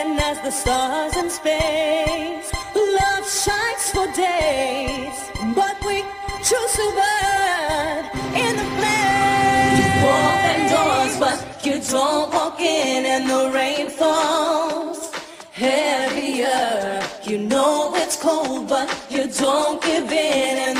even as the stars in space. Love shines for days, but we choose to burn in the flames. You open doors, but you don't walk in, and the rain falls heavier. You know it's cold, but you don't give in,